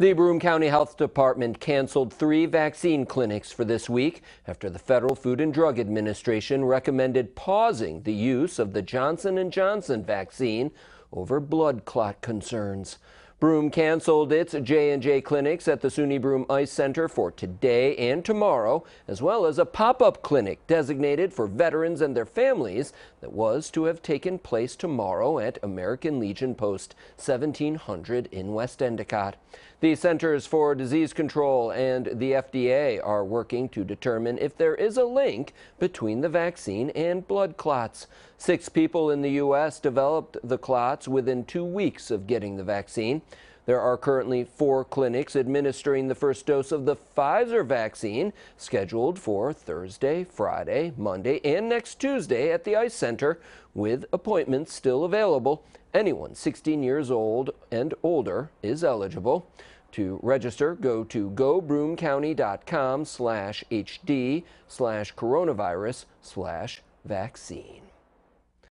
The Broome County Health Department canceled three vaccine clinics for this week after the Federal Food and Drug Administration recommended pausing the use of the Johnson & Johnson vaccine over blood clot concerns. Broome canceled its J&J clinics at the SUNY Broome Ice Center for today and tomorrow, as well as a pop-up clinic designated for veterans and their families that was to have taken place tomorrow at American Legion Post 1700 in West Endicott. The Centers for Disease Control and the FDA are working to determine if there is a link between the vaccine and blood clots. Six people in the U.S. developed the clots within two weeks of getting the vaccine. There are currently four clinics administering the first dose of the Pfizer vaccine scheduled for Thursday, Friday, Monday, and next Tuesday at the Ice Center with appointments still available. Anyone 16 years old and older is eligible. To register, go to gobroomecounty.com slash HD slash coronavirus slash vaccine.